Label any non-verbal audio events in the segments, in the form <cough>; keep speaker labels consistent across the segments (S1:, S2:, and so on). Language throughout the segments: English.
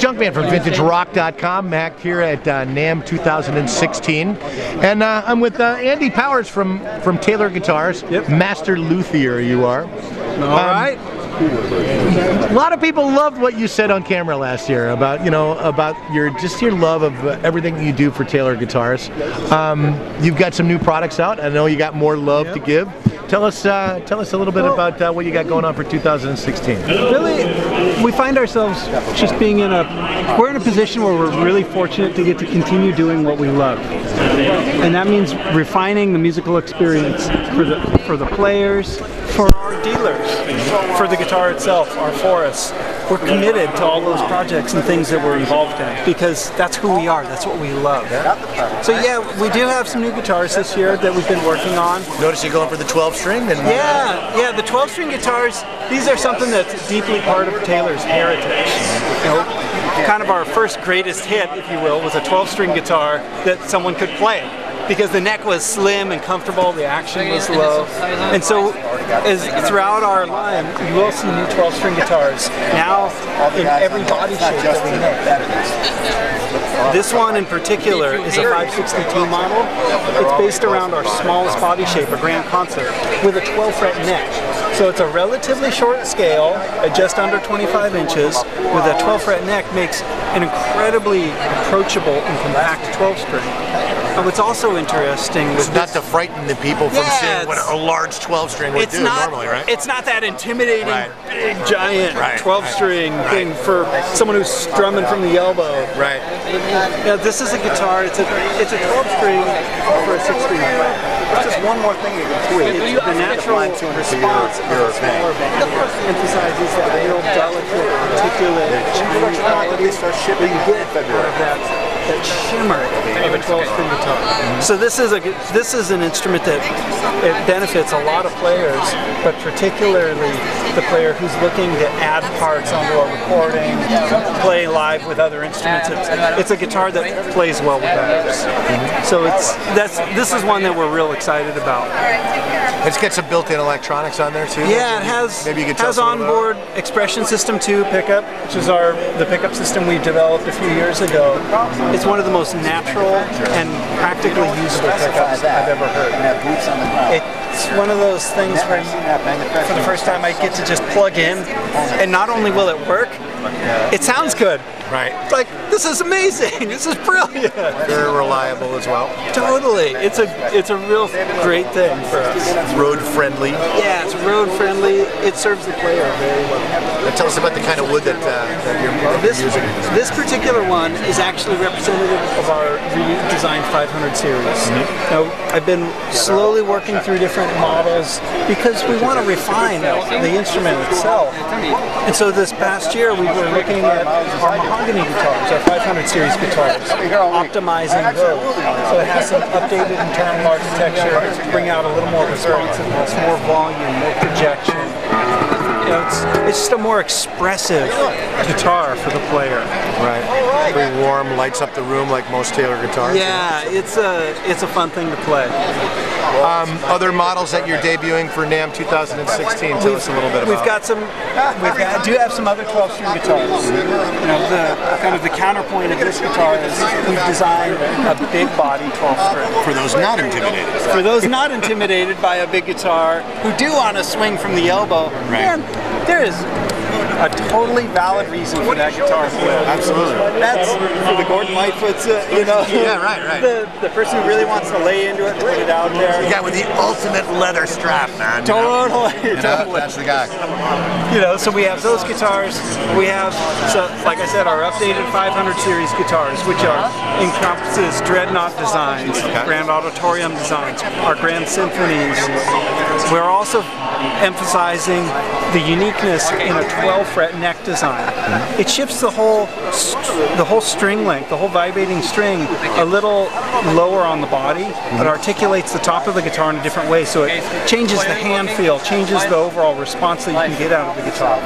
S1: Junkman from VintageRock.com. Mac here at uh, NAMM 2016, and uh, I'm with uh, Andy Powers from from Taylor Guitars.
S2: Yep.
S1: Master luthier, you are.
S2: All right.
S1: A lot of people loved what you said on camera last year about you know about your just your love of uh, everything you do for Taylor Guitars. Um, you've got some new products out. I know you got more love to give. Tell us uh, tell us a little bit
S2: Well-
S1: about uh, what you got going on for 2016.
S2: Really, we find ourselves just being in a we're in a position where we're really fortunate to get to continue doing what we love, and that means refining the musical experience for the for the players, for our dealers, for the guitar itself, our forests. We're committed to all those projects and things that we're involved in because that's who we are. That's what we love. So yeah, we do have some new guitars this year that we've been working on.
S1: Notice you're going for the 12 string and
S2: Yeah, yeah, the 12 string guitars, these are something that's deeply part of Taylor's heritage. You know, kind of our first greatest hit, if you will, was a 12 string guitar that someone could play. Because the neck was slim and comfortable, the action was low. And so, as throughout our line, you will see new 12 string guitars now in every body shape that we make. This one in particular is a 562 model. It's based around our smallest body shape, a Grand Concert, with a 12 fret neck. So it's a relatively short scale at just under 25 inches with a 12 fret neck makes an incredibly approachable and compact 12 string. And what's also interesting
S1: It's not to frighten the people from
S2: Yeah,
S1: seeing what a large 12 string would
S2: it's
S1: do
S2: not
S1: normally, right?
S2: it's not that intimidating
S1: Right.
S2: big giant
S1: Right,
S2: 12 string thing for someone who's strumming from the elbow.
S1: right.
S2: Yeah, this is a guitar. It's a it's a 12 string for a 6 string.
S3: It's just one more thing you can tweak.
S2: It's the natural response of a smaller band emphasizes that real delicate, articulate, shiny quality that you get out of that shimmer of a 12 string guitar. So this is a this is an instrument that it benefits a lot of players, but particularly the player who's looking to add parts onto a recording, play live with other instruments. It's, it's a guitar that plays well with others. So it's that's this is one that we're real excited about.
S1: It's got some built-in electronics on there too.
S2: Yeah, it has
S1: Maybe you could
S2: has onboard Expression System 2 pickup, which is our the pickup system we developed a few years ago. It's one of the most natural and practically usable pickups I've ever heard.
S3: And have boots on the ground.
S2: It's one of those things where for the first time I get to just plug in, and not only will it work, it sounds good.
S1: Right.
S2: Like this is amazing. <laughs> This is brilliant.
S1: Very reliable as well.
S2: Totally, it's a it's a real great thing for us.
S1: Road friendly.
S2: Yeah, it's road friendly. It serves the player very well.
S1: Now tell us about the kind of wood that, uh, that you're,
S2: This,
S1: using.
S2: this particular one is actually representative of our redesigned 500 series. Now, I've been slowly working through different models because we want to refine the instrument itself. And so this past year we were looking at our mahogany guitars, our 500 series guitars, optimizing those. So it has some updated internal architecture to bring out a little more responsiveness, more volume, more projection. You know, it's, it's just a more expressive guitar for the player.
S1: Right. Very warm, lights up the room like most Taylor guitars.
S2: Yeah, it's a it's a fun thing to play.
S1: Um, other models that you're debuting for NAMM 2016. Tell us a little bit about.
S2: We've got some. We've got, do have some other 12 string guitars. You know, the kind of the counterpoint of this guitar is we've designed a big body 12 string.
S1: for those not intimidated.
S2: For those not intimidated by a big guitar, who do want to swing from the elbow,
S1: Right.
S2: man, there is a totally valid reason for that guitar player.
S1: Absolutely.
S2: That's for the Gordon Lightfoots, uh, you know.
S1: Yeah, right, right.
S2: The, the person who really wants to lay into it, put it out there.
S1: The guy with the ultimate leather strap, man. you know?
S2: Totally,
S1: You know,
S2: totally.
S1: That's the guy.
S2: You know, so we have those guitars. We have, so like I said, our updated 500 series guitars, which are encompasses dreadnought designs, grand auditorium designs, our grand symphonies. We're also emphasizing the uniqueness in a 12 fret neck design. It shifts the whole the whole string length, the whole vibrating string, a little lower on the body, but articulates the top of the guitar in a different way. So it changes the hand feel, changes the overall response that you can get out of the guitar.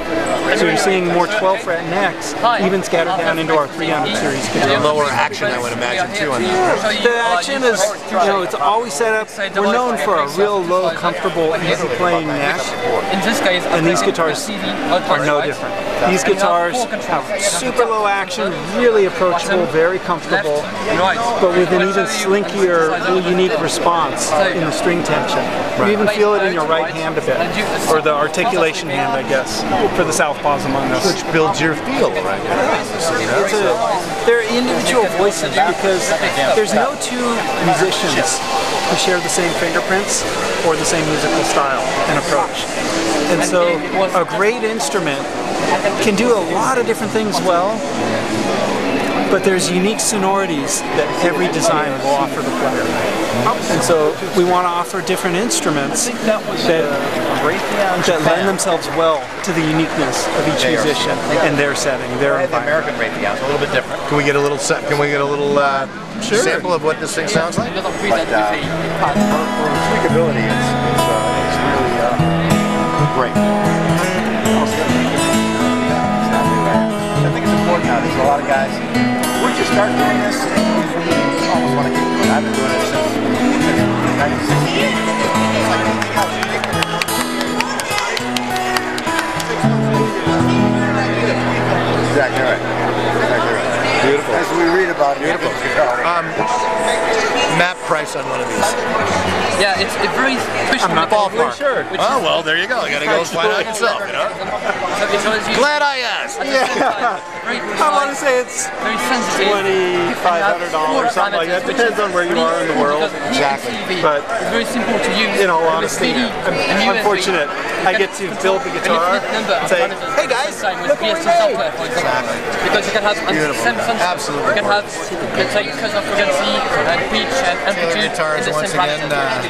S2: So you're seeing more 12 fret necks, even scattered down into our 300 series guitar.
S1: Lower action, I would imagine, too, on that.
S2: The action is, you know, it's always set up. We're known for a real low, comfortable, easy playing neck.
S4: In this case,
S2: And these guitars are no different. different. These guitars have super low action, really approachable, very comfortable, but with an even slinkier, unique response in the string tension. You even feel it in your right hand a bit, or the articulation hand, I guess, for the southpaws among us.
S1: Which builds your feel, right?
S2: It's a, they're individual voices because there's no two musicians who share the same fingerprints or the same musical style and approach. And so a great instrument can do a lot of different things well, but there's unique sonorities that every design will offer the player. And so we want to offer different instruments that, that lend themselves well to the uniqueness of each musician and their setting, their
S3: The
S2: environment.
S3: American Raytheon's a little bit different.
S1: Can we get a little? se- Can we get a little uh, sample of what this thing sounds like?
S3: But uh, for, for tweakability, it's, it's, uh, it's really uh, great. I think it's important now. There's a lot of guys. You start doing this, you almost want to keep doing it. I've been doing it since, since 1968. Exactly right. Exactly right. Beautiful. As we read about beautiful.
S1: Um, map price on one of these.
S4: Yeah, it's a very special
S2: I'm not
S1: Ballpark.
S2: sure.
S1: Oh well, there you go. You gotta go find out yourself. You know.
S4: is you
S1: Glad I asked.
S4: very <laughs>
S2: I want to say it's
S4: very sensitive.
S2: twenty-five hundred dollars, something like that. Depends on where you are in the world.
S4: Exactly.
S2: But
S4: it's very simple to use.
S2: in all honesty, I'm unfortunate. I get to build the guitar,
S4: infinite number of
S2: say, "Hey guys, look what we
S4: BSC
S2: made."
S4: software, for example. Because you can have on
S1: Beautiful.
S4: same sensor,
S1: Absolutely.
S4: you can have let's say cutoff frequency and pitch and amplitude
S1: Guitars
S4: in the
S1: once
S4: same
S1: again,
S4: parameter.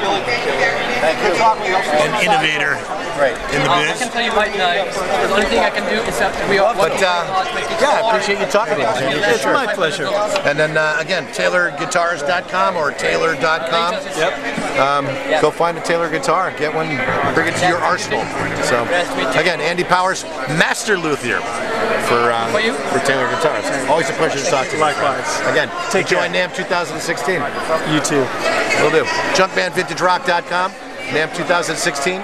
S1: uh, an innovator
S3: Great.
S1: in the
S4: Uh, I can tell you right now, the only thing I can do is that we are
S1: But uh,
S4: to
S1: yeah, I appreciate you talking to us. Andy.
S2: It's my pleasure.
S1: And then uh, again, TaylorGuitars.com or Taylor.com.
S2: Yep.
S1: Um, go find a Taylor guitar, get one, bring it to your arsenal. So again, Andy Powers, master luthier for uh,
S4: For you?
S1: for Taylor Guitars. Always a pleasure to talk to you.
S2: Likewise.
S1: Again,
S2: Take
S1: join
S2: care.
S1: NAMM 2016.
S2: You too.
S1: Will do. Junkmanvintagerock.com, NAMM 2016.